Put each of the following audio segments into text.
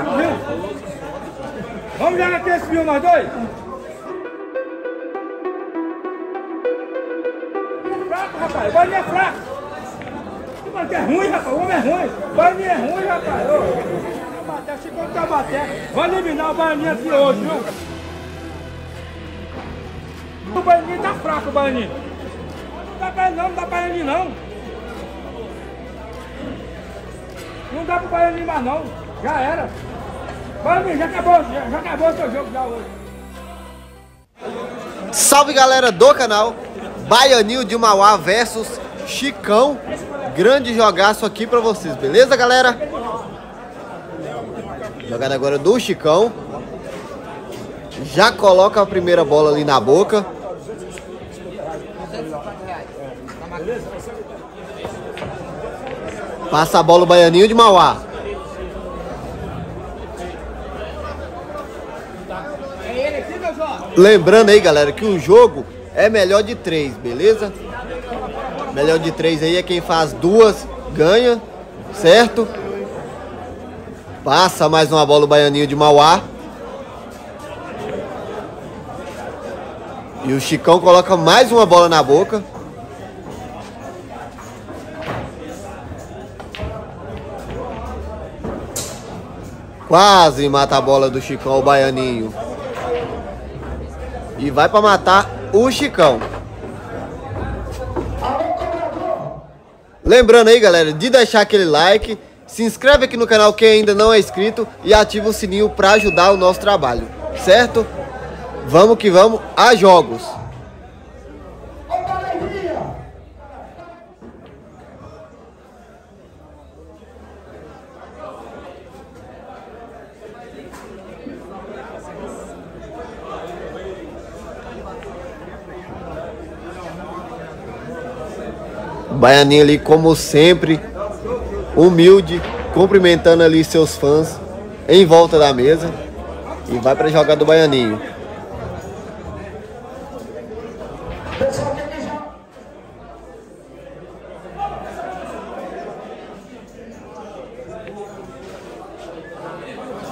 fraco, viu? Vamos esse viu nós dois? Fraco, rapaz. O é fraco. O Bahia é ruim, rapaz. O homem é ruim. O Bahia é ruim, rapaz. Ô. Chico de Tabaté. Vai eliminar o Bahia aqui hoje, viu? O Bahia tá fraco, o. Não dá pra ele não, não dá pra ele não. Não dá pro Bahia mais não. Já era. Já acabou, já, já acabou o seu jogo já hoje. Salve galera do canal. Baianinho de Mauá versus Chicão. Grande jogaço aqui pra vocês, beleza galera? Jogada agora do Chicão. Já coloca a primeira bola ali na boca. Passa a bola o Baianinho de Mauá Lembrando aí, galera, que o jogo é melhor de três, beleza? Melhor de três aí é quem faz duas, ganha, certo? Passa mais uma bola o Baianinho de Mauá. E o Chicão coloca mais uma bola na boca. Quase mata a bola do Chicão, o Baianinho. E vai para matar o Chicão. Lembrando aí, galera, de deixar aquele like, se inscreve aqui no canal quem ainda não é inscrito e ativa o sininho para ajudar o nosso trabalho, certo? Vamos que vamos a jogos. Baianinho ali, como sempre, humilde, cumprimentando ali seus fãs em volta da mesa. E vai para jogar do Baianinho.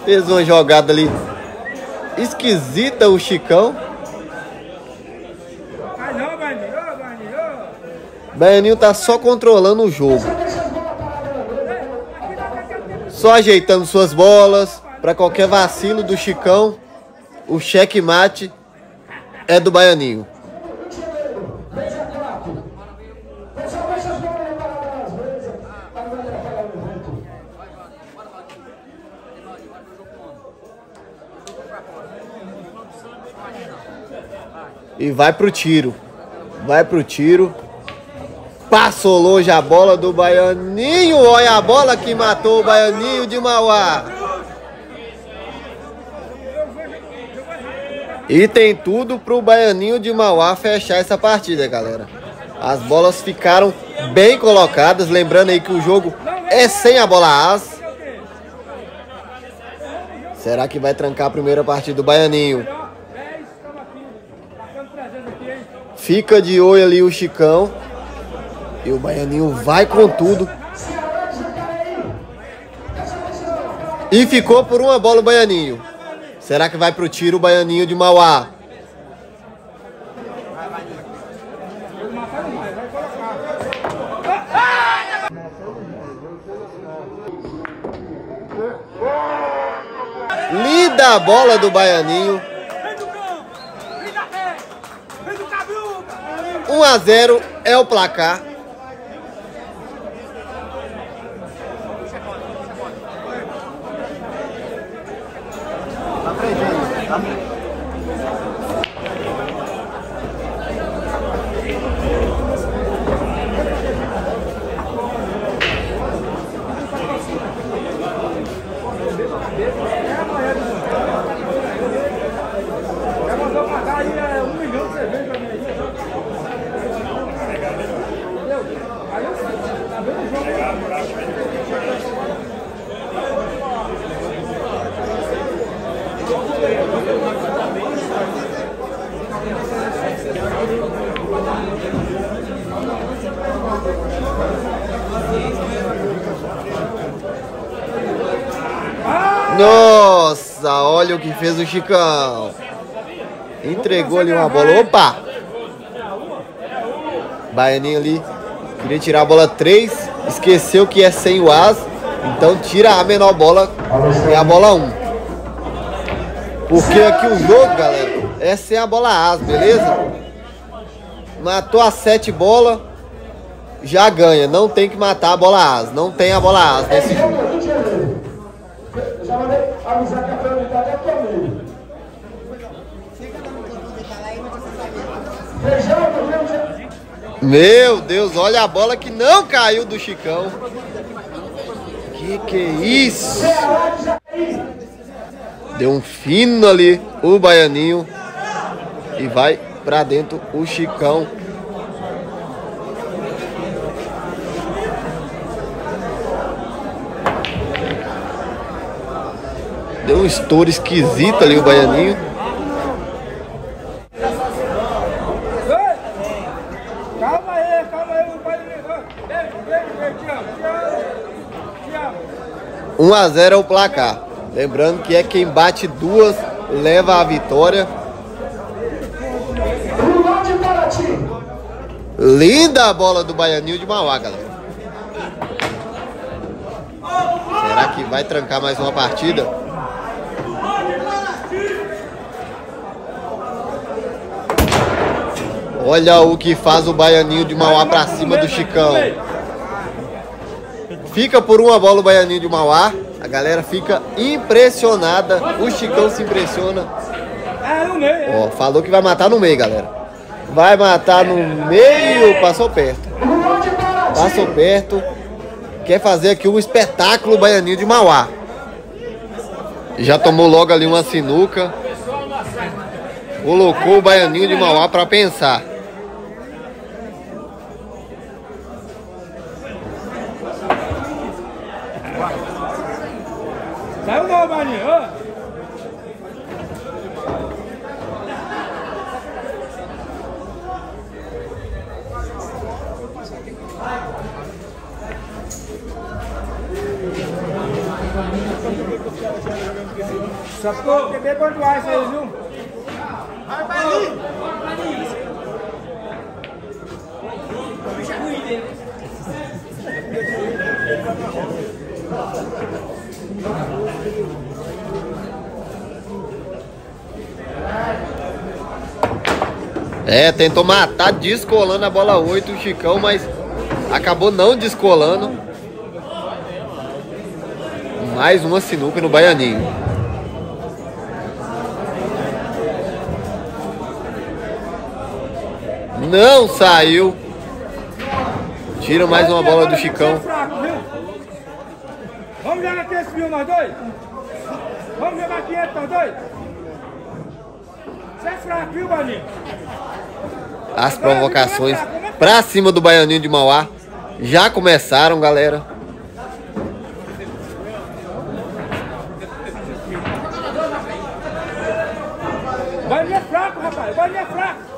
Fez uma jogada ali esquisita o Chicão. Vai não, Bahia. Ô, Bahia. Baianinho tá só controlando o jogo. Só ajeitando suas bolas. Para qualquer vacilo do Chicão, o checkmate é do Baianinho. E vai pro tiro. Vai pro tiro. Passou longe a bola do Baianinho. Olha a bola que matou o Baianinho de Mauá. E tem tudo pro Baianinho de Mauá fechar essa partida, galera. As bolas ficaram bem colocadas. Lembrando aí que o jogo é sem a bola as. Será que vai trancar a primeira partida do Baianinho? 10, estamos aqui. Passando 300 aqui, hein? Fica de olho ali o Chicão. E o Baianinho vai com tudo. E ficou por uma bola o Baianinho. Será que vai pro tiro o Baianinho de Mauá? Linda a bola do Baianinho. Vem do cão! Vem da ré! Vem do cabruca! 1 a 0 é o placar. Já olha o que fez o Chicão. Entregou ali uma bola. Opa! Baianinho ali. Queria tirar a bola 3. Esqueceu que é sem o as. Então tira a menor bola. É a bola 1. Porque aqui o jogo, galera, é sem a bola as, beleza? Matou as 7 bolas. Já ganha. Não tem que matar a bola as. Não tem a bola as nesse jogo. Já mandei avisar que a prioridade é comigo. Meu Deus, olha a bola que não caiu do Chicão. Que que é isso? Deu um fino ali o Baianinho. E vai pra dentro o Chicão. Deu um estouro esquisito ali o Baianinho. 1 a 0 é o placar. Lembrando que é quem bate duas leva a vitória. Linda a bola do Baianinho de Mauá, galera. Será que vai trancar mais uma partida? Olha o que faz o Baianinho de Mauá pra cima do Chicão. Fica por uma bola o Baianinho de Mauá. A galera fica impressionada. O Chicão se impressiona. Ó, falou que vai matar no meio, galera. Vai matar no meio. Passou perto. Passou perto. Quer fazer aqui um espetáculo Baianinho de Mauá. Já tomou logo ali uma sinuca. Colocou o Baianinho de Mauá para pensar. Só ficou beber quanto ar isso aí, viu? Vai, vai ali! Bicho é ruim dele. É, tentou matar descolando a bola 8 o Chicão, mas acabou não descolando. Mais uma sinuca no Baianinho. Não saiu. Tira mais uma bola do Chicão. Vamos jogar aqui esse mil nós dois? Vamos jogar 500 nós dois? Você é fraco, viu, Baninho? As provocações pra cima do Baianinho de Mauá já começaram, galera. Baninho é fraco, rapaz. Baninho é fraco.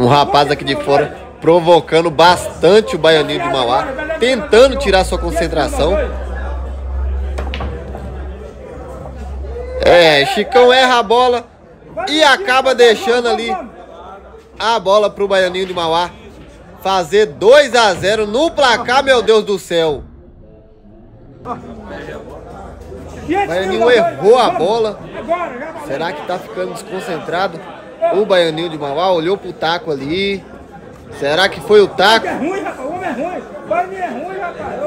Um rapaz aqui de fora provocando bastante o Baianinho de Mauá, tentando tirar sua concentração. É, Chicão erra a bola e acaba deixando ali a bola pro Baianinho de Mauá fazer 2 a 0 no placar, meu Deus do céu. O Baianinho errou a bola. Será que tá ficando desconcentrado? O Baianinho de Mauá olhou pro taco ali. Será que foi o taco? É ruim, rapaz. O homem é ruim. O Baianinho é ruim, rapaz.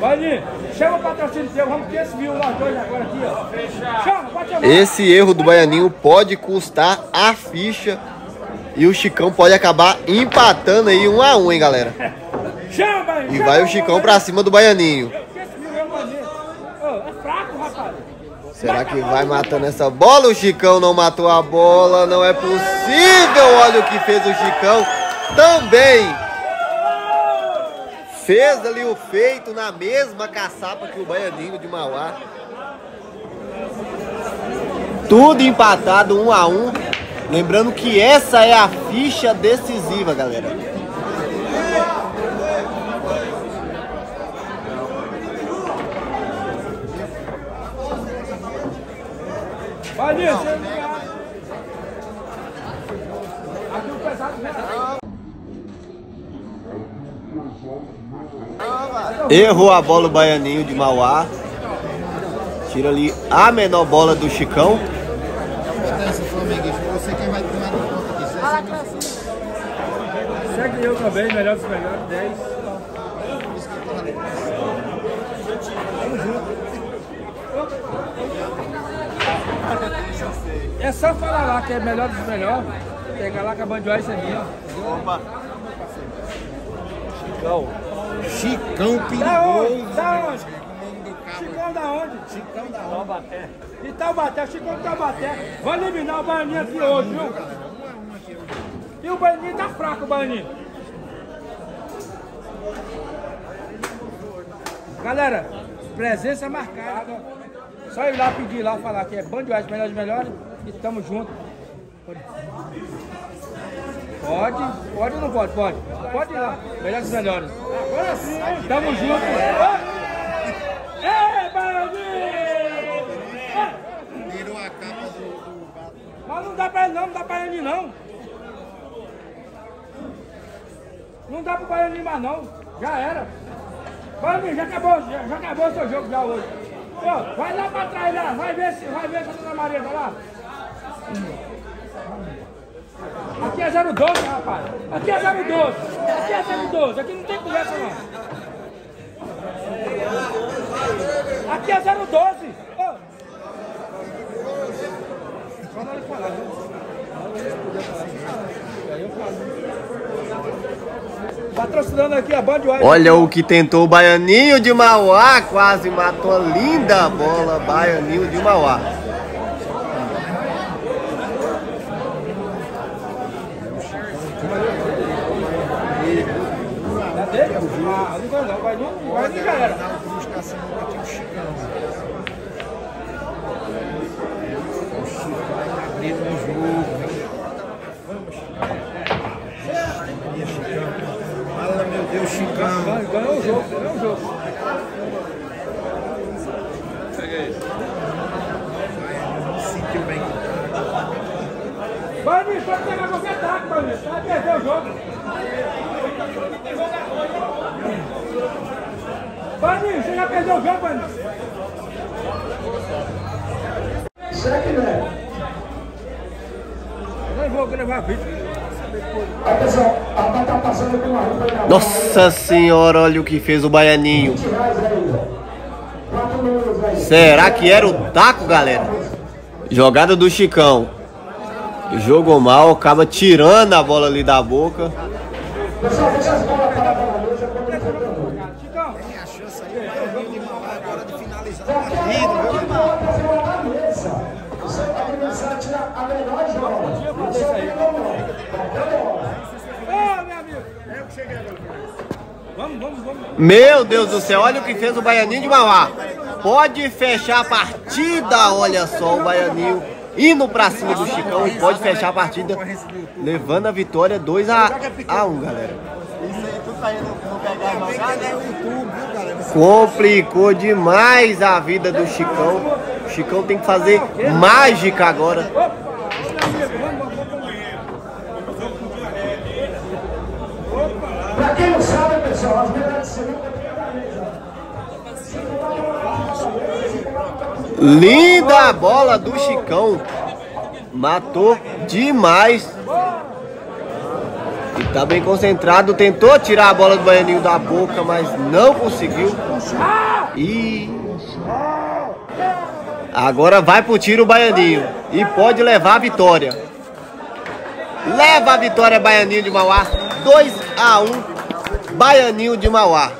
Baianinho, chama o patrocínio teu. Vamos ter esse mil nós dois agora aqui, ó. Chama, pode Esse erro do Baianinho pode custar a ficha e o Chicão pode acabar empatando aí um a um, hein, galera. E vai o Chicão pra cima do Baianinho. Será que vai matando essa bola? O Chicão não matou a bola, não é possível. Olha o que fez o Chicão também. Fez ali o feito na mesma caçapa que o Baianinho de Mauá. Tudo empatado, um a um. Lembrando que essa é a ficha decisiva, galera. Errou a bola o Baianinho de Mauá. Tira ali a menor bola do Chicão. Segue eu também, melhor dos melhores, 10. É só falar lá que é melhor dos melhores. Pegar lá com a Bandiola é minha. Opa! Chicão. Chicão perigoso. Da onde? Chicão da onde? Chicão da onde? Taubaté. De Taubaté, Chicão de Taubaté. Vai eliminar o Baianinho aqui hoje, viu? E o Baianinho tá fraco, o Baianinho. Galera, presença marcada. Só ir lá pedir lá, falar que é Band Oeste, melhores melhores. E tamo junto. Pode. Pode, pode ou não pode? Pode. Pode ir lá. Melhores melhores. Agora sim, Tamo junto. Ei, Baianinho! Tirou a capa do, Mas não dá pra ele não, não dá pra ele não. Não dá pro Baianinho mais não. Já era. Baianinho, já acabou, já, já acabou o seu jogo já hoje. Vai lá pra trás lá, vai ver se, vai ver se a Maria tá lá. Aqui é 012, rapaz. Aqui é 012. Aqui é 012. Aqui não tem conversa, não. Aqui é 012. Oh. Fala ali falar, viu? Patrocinando aqui a Band Olha o que tentou o Baianinho de Mauá. Quase matou a linda bola. Baianinho de Mauá. Ah, não vai não, vai não, vai nem já era. O Chicão. O Chicão vai abrir no jogo. Vamos, Chicão. Meu Deus, Chicão. Ganhou o jogo, ganhou o jogo. Pega aí. Não sentiu bem. Vai, Nilson, pode pegar qualquer taco, vai, Nilson. Vai perder o jogo. Paninho, você já perdeu o jogo, Paninho? Será que não é? Eu não vou gravar vídeo. Nossa senhora, olha o que fez o Baianinho. Será que era o taco, galera? Jogada do Chicão. Jogou mal, acaba tirando a bola ali da boca. Pessoal, deixa as bolas para a mesa quando ele tocando. Tem a chance aí, o Baianinho de Mauá agora de finalizar a partida, viu, irmão? Você vai começar a tirar a melhor joga. Você vai pegar a bola. Ô, meu amigo. É o que cheguei agora. Vamos, vamos, vamos. Meu Deus do céu, olha o que fez o Baianinho de Mauá. Pode fechar a partida, olha só o Baianinho indo pra cima do Chicão. Pode fechar a partida, levando a vitória 2 a, a 1, galera. Complicou demais a vida do Chicão. O Chicão tem que fazer mágica agora. Pra quem não sabe, pessoal, as melhores Linda bola do Chicão. Matou demais. E tá bem concentrado. Tentou tirar a bola do Baianinho da boca, mas não conseguiu. E Agora vai pro tiro o Baianinho. E pode levar a vitória. Leva a vitória Baianinho de Mauá. 2 a 1 Baianinho de Mauá.